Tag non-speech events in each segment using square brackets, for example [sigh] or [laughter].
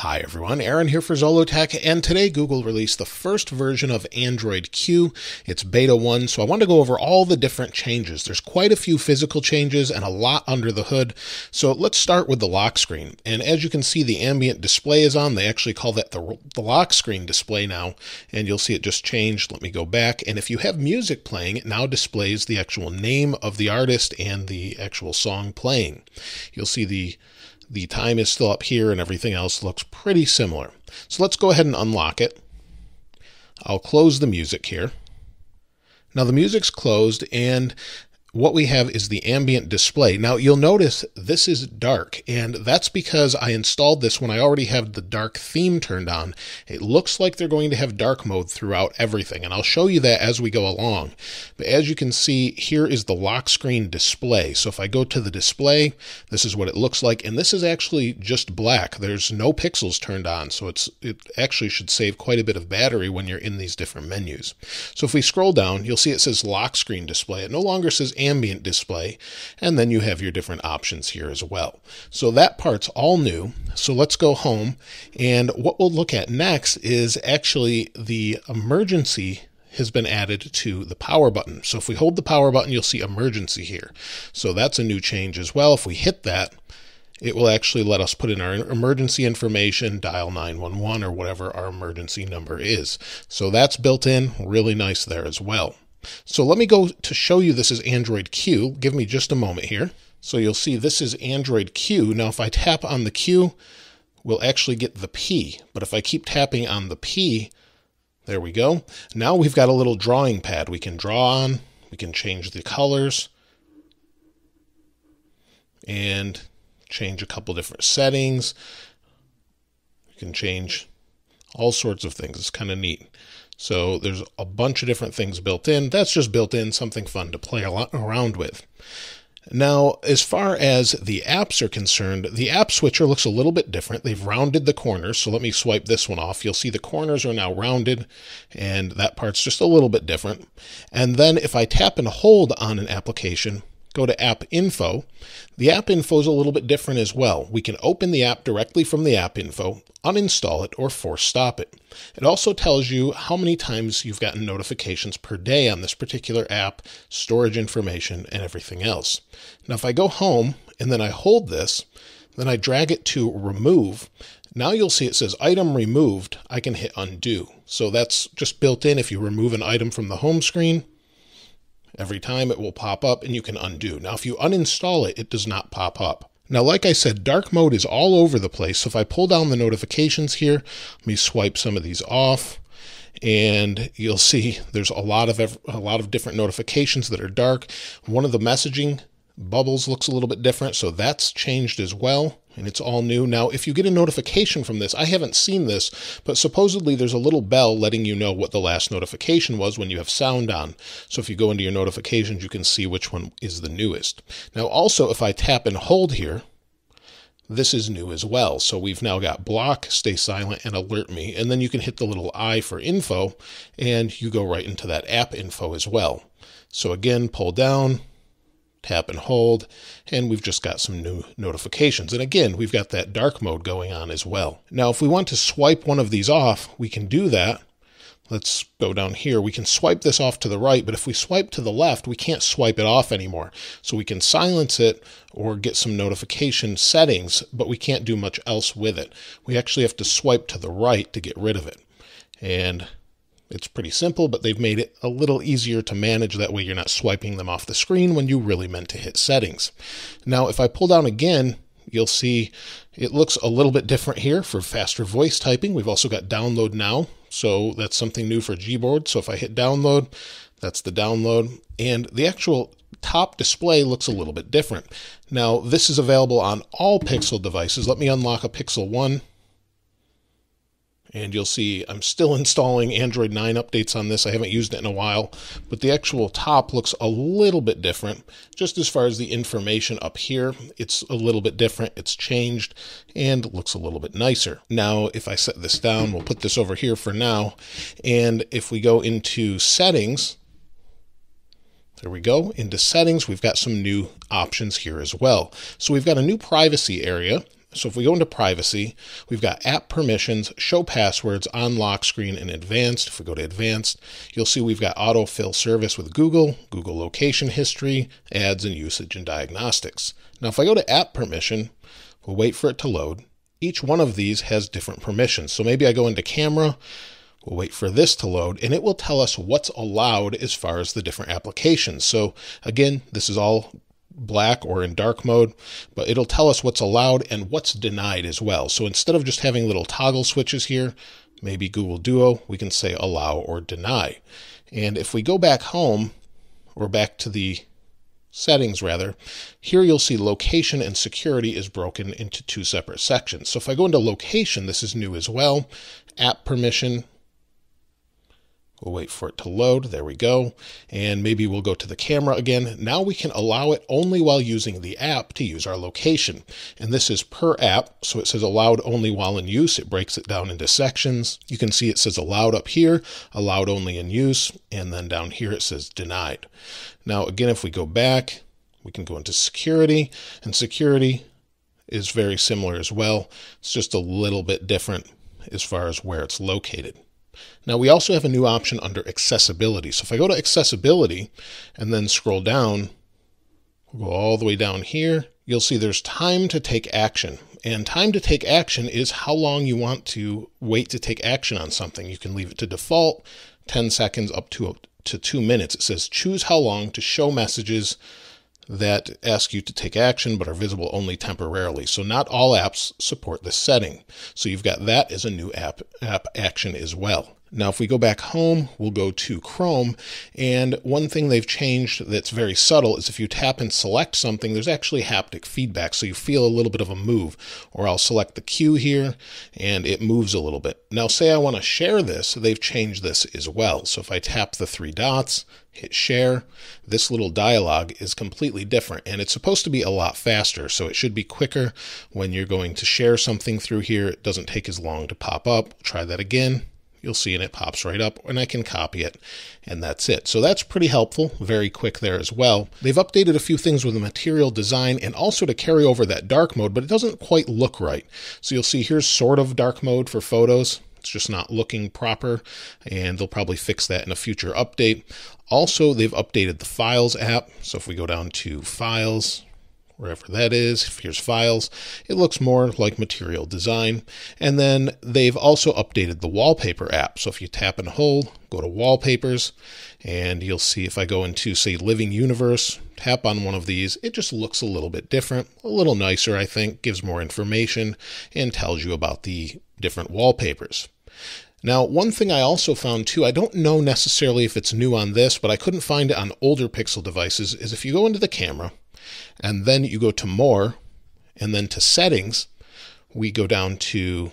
Hi everyone, Aaron here for Zollotech, and today Google released the first version of Android Q. It's beta 1, so I want to go over all the different changes. There's quite a few physical changes and a lot under the hood. So let's start with the lock screen. And as you can see, the ambient display is on. They actually call that the, the lock screen display now, and you'll see it just changed. Let me go back. And if you have music playing, it now displays the actual name of the artist and the actual song playing. You'll see the the time is still up here and everything else looks pretty similar. So let's go ahead and unlock it. I'll close the music here. Now the music's closed and what we have is the ambient display. Now you'll notice this is dark and that's because I installed this when I already have the dark theme turned on. It looks like they're going to have dark mode throughout everything and I'll show you that as we go along. But as you can see here is the lock screen display. So if I go to the display this is what it looks like and this is actually just black. There's no pixels turned on so it's it actually should save quite a bit of battery when you're in these different menus. So if we scroll down you'll see it says lock screen display. It no longer says ambient display. And then you have your different options here as well. So that part's all new. So let's go home. And what we'll look at next is actually the emergency has been added to the power button. So if we hold the power button, you'll see emergency here. So that's a new change as well. If we hit that, it will actually let us put in our emergency information, dial 911 or whatever our emergency number is. So that's built in, really nice there as well. So let me go to show you this is Android Q. Give me just a moment here. So you'll see this is Android Q. Now if I tap on the Q, we'll actually get the P. But if I keep tapping on the P, there we go. Now we've got a little drawing pad we can draw on. We can change the colors and change a couple different settings. We can change all sorts of things. It's kind of neat. So there's a bunch of different things built in. That's just built in, something fun to play around with. Now, as far as the apps are concerned, the app switcher looks a little bit different. They've rounded the corners, so let me swipe this one off. You'll see the corners are now rounded, and that part's just a little bit different. And then if I tap and hold on an application, go to app info. The app info is a little bit different as well. We can open the app directly from the app info, uninstall it, or force stop it. It also tells you how many times you've gotten notifications per day on this particular app, storage information, and everything else. Now, if I go home and then I hold this, then I drag it to remove, now you'll see it says item removed. I can hit undo. So that's just built in. If you remove an item from the home screen, Every time it will pop up and you can undo. Now, if you uninstall it, it does not pop up. Now, like I said, dark mode is all over the place. So if I pull down the notifications here, let me swipe some of these off and you'll see there's a lot of a lot of different notifications that are dark. One of the messaging bubbles looks a little bit different, so that's changed as well and it's all new. Now, if you get a notification from this, I haven't seen this, but supposedly there's a little bell letting you know what the last notification was when you have sound on. So if you go into your notifications, you can see which one is the newest. Now, also, if I tap and hold here, this is new as well. So we've now got block, stay silent, and alert me. And then you can hit the little I for info, and you go right into that app info as well. So again, pull down, tap and hold, and we've just got some new notifications. And again, we've got that dark mode going on as well. Now, if we want to swipe one of these off, we can do that. Let's go down here. We can swipe this off to the right, but if we swipe to the left, we can't swipe it off anymore. So we can silence it or get some notification settings, but we can't do much else with it. We actually have to swipe to the right to get rid of it. And it's pretty simple, but they've made it a little easier to manage. That way you're not swiping them off the screen when you really meant to hit settings. Now, if I pull down again, you'll see it looks a little bit different here for faster voice typing. We've also got download now. So that's something new for Gboard. So if I hit download, that's the download. And the actual top display looks a little bit different. Now, this is available on all Pixel devices. Let me unlock a Pixel 1 and you'll see I'm still [laughs] installing Android 9 updates on this. I haven't used it in a while, but the actual top looks a little bit different. Just as far as the information up here, it's a little bit different. It's changed and looks a little bit nicer. Now, if I set this down, we'll put this over here for now. And if we go into settings, there we go. Into settings, we've got some new options here as well. So we've got a new privacy area So if we go into privacy, we've got app permissions, show passwords on lock screen and advanced. If we go to advanced, you'll see we've got autofill service with Google, Google location history, ads and usage and diagnostics. Now if I go to app permission, we'll wait for it to load. Each one of these has different permissions. So maybe I go into camera, We'll wait for this to load and it will tell us what's allowed as far as the different applications. So again, this is all black or in dark mode, but it'll tell us what's allowed and what's denied as well. So instead of just having little toggle switches here, maybe Google Duo, we can say allow or deny. And if we go back home or back to the settings rather, here you'll see location and security is broken into two separate sections. So if I go into location, this is new as well. App permission, We'll wait for it to load. There we go. And maybe we'll go to the camera again. Now we can allow it only while using the app to use our location. And this is per app. So it says allowed only while in use. It breaks it down into sections. You can see it says allowed up here, allowed only in use. And then down here it says denied. Now, again, if we go back, we can go into security and security is very similar as well. It's just a little bit different as far as where it's located. Now we also have a new option under accessibility. So if I go to accessibility and then scroll down, we'll go all the way down here, you'll see there's time to take action. And time to take action is how long you want to wait to take action on something. You can leave it to default, 10 seconds up to, to two minutes. It says choose how long to show messages that ask you to take action but are visible only temporarily. So not all apps support this setting. So you've got that as a new app app action as well. Now, if we go back home, we'll go to Chrome. And one thing they've changed that's very subtle is if you tap and select something, there's actually haptic feedback. So you feel a little bit of a move. Or I'll select the Q here and it moves a little bit. Now, say I want to share this, they've changed this as well. So if I tap the three dots, hit share, this little dialog is completely different and it's supposed to be a lot faster. So it should be quicker when you're going to share something through here. It doesn't take as long to pop up. Try that again you'll see and it pops right up and I can copy it and that's it. So that's pretty helpful, very quick there as well. They've updated a few things with the material design and also to carry over that dark mode, but it doesn't quite look right. So you'll see here's sort of dark mode for photos. It's just not looking proper and they'll probably fix that in a future update. Also, they've updated the Files app. So if we go down to Files, wherever that is. Here's files. It looks more like material design. And then they've also updated the wallpaper app. So if you tap and hold, go to wallpapers, and you'll see if I go into, say, Living Universe, tap on one of these, it just looks a little bit different, a little nicer, I think, gives more information, and tells you about the different wallpapers. Now, one thing I also found too, I don't know necessarily if it's new on this, but I couldn't find it on older Pixel devices, is if you go into the camera and then you go to more, and then to settings, we go down to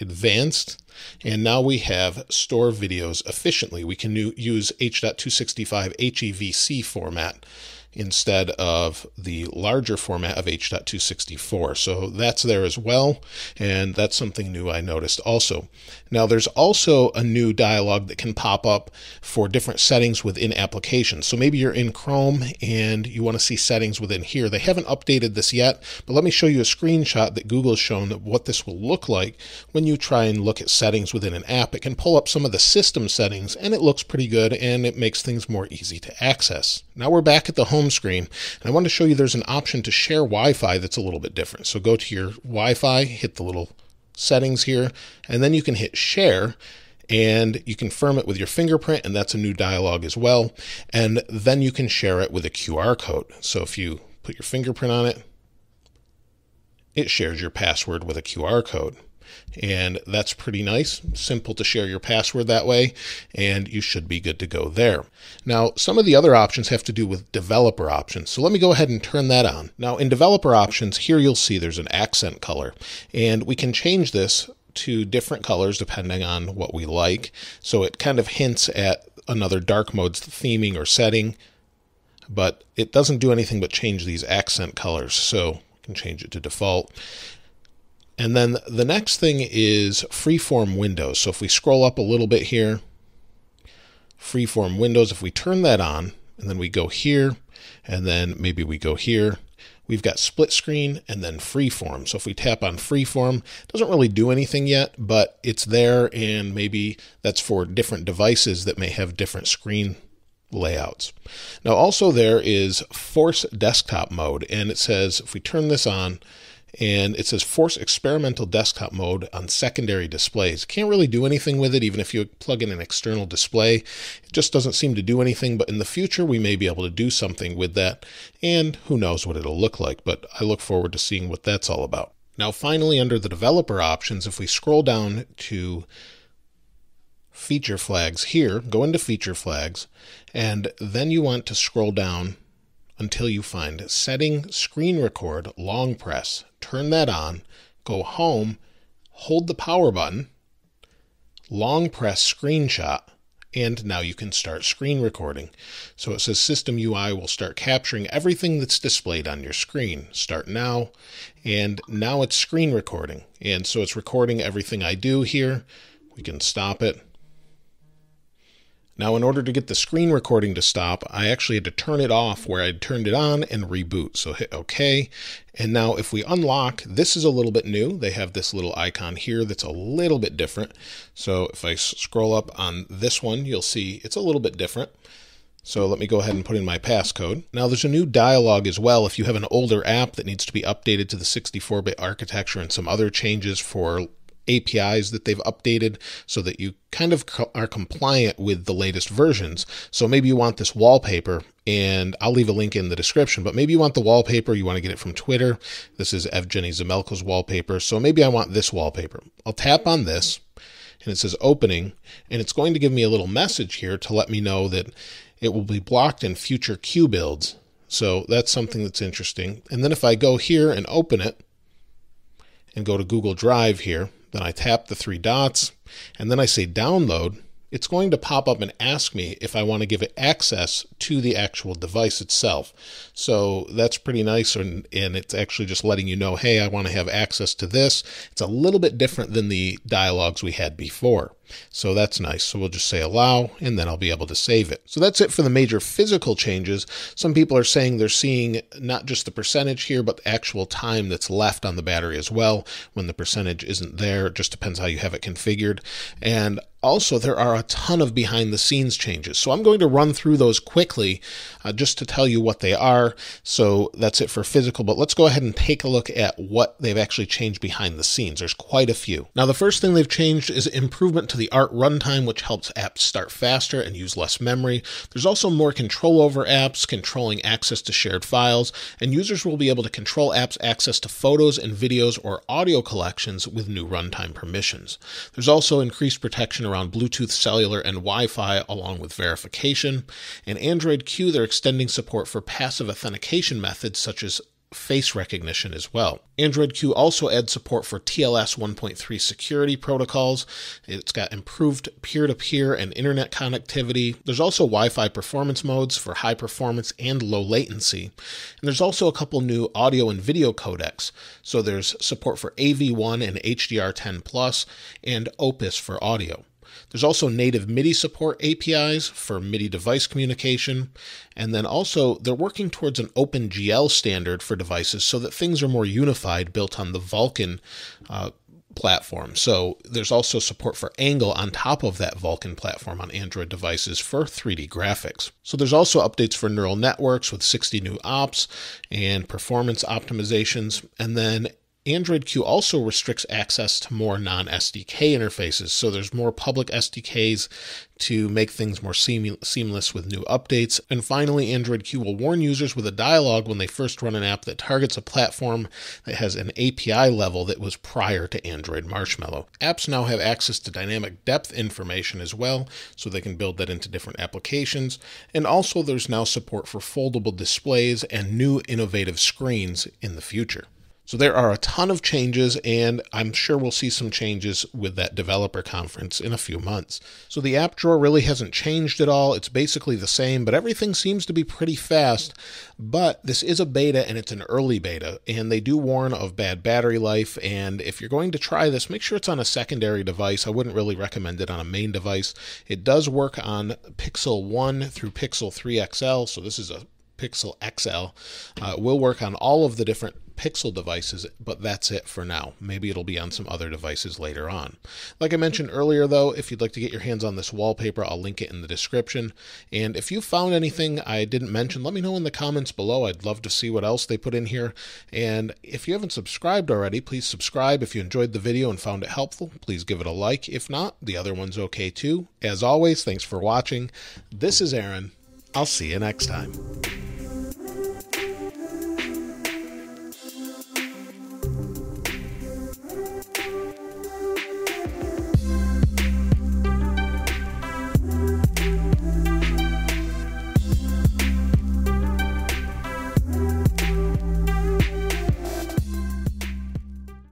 advanced, and now we have store videos efficiently. We can use H.265 HEVC format instead of the larger format of H.264. So that's there as well, and that's something new I noticed also. Now there's also a new dialog that can pop up for different settings within applications. So maybe you're in Chrome and you want to see settings within here. They haven't updated this yet, but let me show you a screenshot that Google has shown of what this will look like when you try and look at settings within an app. It can pull up some of the system settings and it looks pretty good and it makes things more easy to access. Now we're back at the home home screen. And I want to show you there's an option to share Wi-Fi that's a little bit different. So go to your Wi-Fi, hit the little settings here, and then you can hit share and you confirm it with your fingerprint and that's a new dialog as well. And then you can share it with a QR code. So if you put your fingerprint on it, it shares your password with a QR code. And that's pretty nice. Simple to share your password that way, and you should be good to go there. Now, some of the other options have to do with developer options. So let me go ahead and turn that on. Now, in developer options, here you'll see there's an accent color, and we can change this to different colors depending on what we like. So it kind of hints at another dark mode's theming or setting, but it doesn't do anything but change these accent colors. So we can change it to default. And then the next thing is freeform windows. So if we scroll up a little bit here, freeform windows, if we turn that on and then we go here and then maybe we go here, we've got split screen and then freeform. So if we tap on freeform, it doesn't really do anything yet, but it's there and maybe that's for different devices that may have different screen layouts. Now also there is force desktop mode and it says if we turn this on, and it says force experimental desktop mode on secondary displays. Can't really do anything with it, even if you plug in an external display. It just doesn't seem to do anything, but in the future we may be able to do something with that, and who knows what it'll look like, but I look forward to seeing what that's all about. Now finally, under the developer options, if we scroll down to feature flags here, go into feature flags, and then you want to scroll down until you find setting screen record long press. Turn that on, go home, hold the power button, long press screenshot, and now you can start screen recording. So it says System UI will start capturing everything that's displayed on your screen. Start now, and now it's screen recording. And so it's recording everything I do here. We can stop it now, in order to get the screen recording to stop, I actually had to turn it off where I'd turned it on and reboot. So hit OK. And now if we unlock, this is a little bit new. They have this little icon here that's a little bit different. So if I scroll up on this one, you'll see it's a little bit different. So let me go ahead and put in my passcode. Now there's a new dialog as well if you have an older app that needs to be updated to the 64-bit architecture and some other changes for APIs that they've updated so that you kind of co- are compliant with the latest versions. So maybe you want this wallpaper, and I'll leave a link in the description, but maybe you want the wallpaper, you want to get it from Twitter. This is Evgeny Zemelko's wallpaper. So maybe I want this wallpaper. I'll tap on this, and it says opening, and it's going to give me a little message here to let me know that it will be blocked in future Q builds. So that's something that's interesting. And then if I go here and open it, and go to Google Drive here, then I tap the three dots, and then I say download. It's going to pop up and ask me if I want to give it access to the actual device itself. So that's pretty nice, and, and it's actually just letting you know, hey, I want to have access to this. It's a little bit different than the dialogues we had before. So that's nice. So we'll just say allow, and then I'll be able to save it. So that's it for the major physical changes. Some people are saying they're seeing not just the percentage here, but the actual time that's left on the battery as well when the percentage isn't there. It just depends how you have it configured. And also, there are a ton of behind the scenes changes. So I'm going to run through those quickly uh, just to tell you what they are. So that's it for physical, but let's go ahead and take a look at what they've actually changed behind the scenes. There's quite a few. Now, the first thing they've changed is improvement to the ART runtime, which helps apps start faster and use less memory. There's also more control over apps, controlling access to shared files, and users will be able to control apps' access to photos and videos or audio collections with new runtime permissions. There's also increased protection around Bluetooth, cellular, and Wi Fi, along with verification. And Android Q, they're extending support for passive authentication methods such as face recognition as well. Android Q also adds support for TLS 1.3 security protocols. It's got improved peer to peer and internet connectivity. There's also Wi Fi performance modes for high performance and low latency. And there's also a couple new audio and video codecs. So there's support for AV1 and HDR10 Plus and Opus for audio. There's also native MIDI support APIs for MIDI device communication. And then also, they're working towards an OpenGL standard for devices so that things are more unified, built on the Vulkan uh, platform. So there's also support for Angle on top of that Vulkan platform on Android devices for 3D graphics. So there's also updates for neural networks with 60 new ops and performance optimizations. And then Android Q also restricts access to more non SDK interfaces. So there's more public SDKs to make things more seam- seamless with new updates. And finally, Android Q will warn users with a dialog when they first run an app that targets a platform that has an API level that was prior to Android Marshmallow. Apps now have access to dynamic depth information as well, so they can build that into different applications. And also, there's now support for foldable displays and new innovative screens in the future. So there are a ton of changes, and I'm sure we'll see some changes with that developer conference in a few months. So the app drawer really hasn't changed at all. It's basically the same, but everything seems to be pretty fast. But this is a beta and it's an early beta, and they do warn of bad battery life. And if you're going to try this, make sure it's on a secondary device. I wouldn't really recommend it on a main device. It does work on Pixel 1 through Pixel 3 XL, so this is a Pixel XL. Uh, will work on all of the different Pixel devices, but that's it for now. Maybe it'll be on some other devices later on. Like I mentioned earlier, though, if you'd like to get your hands on this wallpaper, I'll link it in the description. And if you found anything I didn't mention, let me know in the comments below. I'd love to see what else they put in here. And if you haven't subscribed already, please subscribe. If you enjoyed the video and found it helpful, please give it a like. If not, the other one's okay too. As always, thanks for watching. This is Aaron. I'll see you next time.